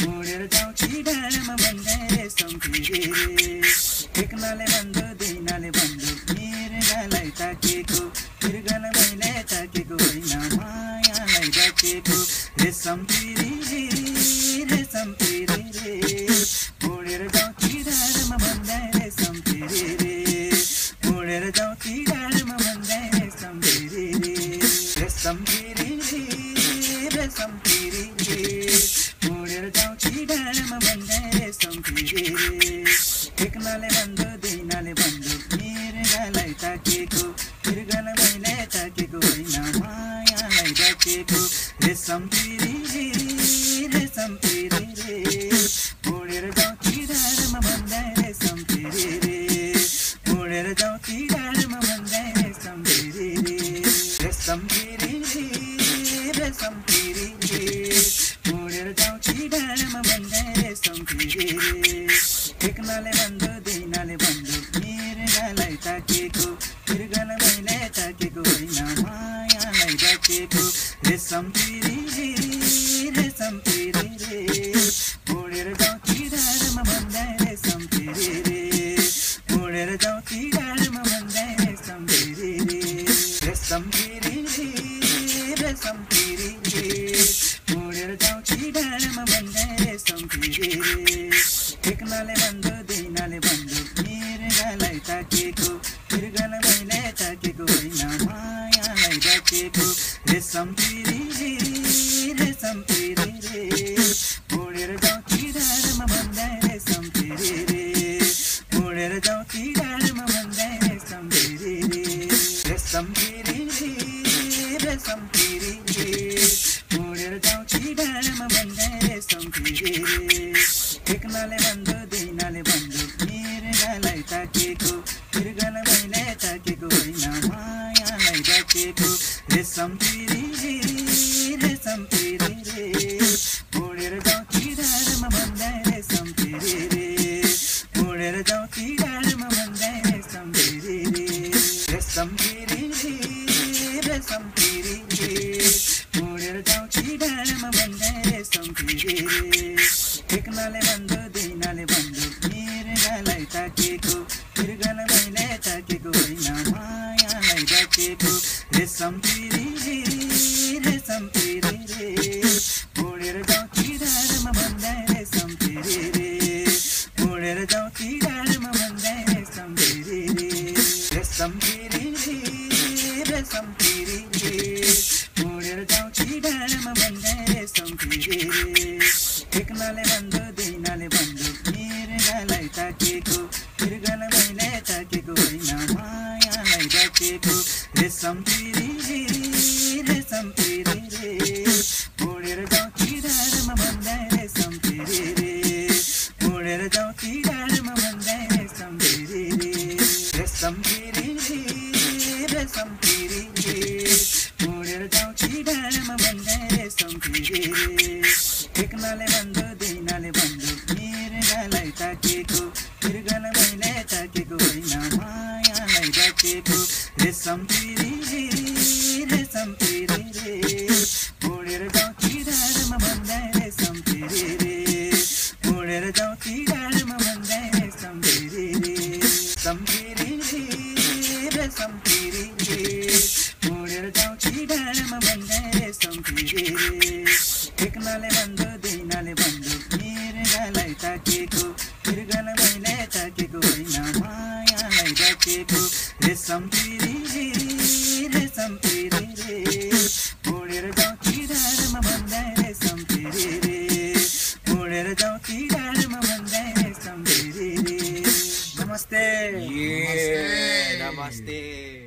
मोडेर जाउँछु डाँडामा भन्दै रेसम एकनाले भन्दो दुईनाले भन्दो मृगलाई ताकेको मृगलाई मैले ताकेको होइन मायालाई डाकेको रेसम पिरी रेसम पिरी रे मोडेर जाउँछु डाँडामा भन्दै रे मोडेर जाउँछु डाँडामा भन्दै रेसम पिरी रे एकनाले भन्दो दुईनाले भन्दो मृगलाई ताकेको मृगलाई मैले ताकेको होइन। मायालाई डाकेको रेसम पिरी रेसम पिरी रे। जाउँछु डाँडामा भन्दै रेसम पिरी रे। जाउँछु डाँडामा भन्दै रे। रेसम पिरी रेसम पिरी मृगलाई ताकेको मृगलाई मैले ताकेको होइन मायालाई डाकेको रेसम पिरी रेसम पिरी रे मोडेर जाउँछु डाँडामा भन्दै रेसम पिरी रे। मोडेर जाउँछु डाँडामा भन्दै रेसम पिरी रे। रेसम पिरी रेसम पिरी मोडेर जाउँछु डाँडामा भन्दै रेसम पिरी रे। एकनाले भन्दो दुईनाले भन्दो ताकेको मृगलाई मैले ताकेको होइन मायालाई डाकेको रेसम पिरी रेसम पिरी रे मोडेर जाउँछु डाँडामा भन्दै रेसम पिरी रे। मोडेर जाउँछु डाँडामा भन्दै रेसम पिरी रे। रेसम पिरी रेसम पिरी मोडेर जाउँछु डाँडामा भन्दै रेसम पिरी रे। एकनाले भन्दो मायालाई डाकेको रेसम पिरी रेसम पिरी रे मोडेर जाउँछु डाँडामा भन्दै रेसम पिरी रे मोडेर जाउँछु डाँडामा भन्दै रेसम पिरी रे रेसम पिरी रेसम पिरी मोडेर जाउँछु डाँडामा भन्दै रेसम पिरी रे एकनाले भन्दो दुईनाले भन्दो मृगलाई ताकेको मृगलाई मैले ताकेको होइन मायालाई पिरी रे मोडेर जाउँछु डाँडामा भन्दै पिरी रे जाउँछु डाँडामा भन्दै रे जाउँछु डाँडामा भन्दै रे डाकेको रेसम पिरी पिरी रे। भन्दै रेसम पिरी रे मोडेर जाउँछु डाँडामा भन्दै रेसम पिरी रे पिरी रे। भन्दो मृगलाई ताकेको मृगलाई एकनाले भन्दो दुईनाले भन्दो मृगलाई ताकेको मृगलाई मैले ताकेको होइन मायालाई डाकेको रेसम पिरी रेसम पिरी रे भन्दै पिरी रे। मोडेर जाउँछु डाँडामा भन्दै पिरी रे। नमस्ते. Namaste.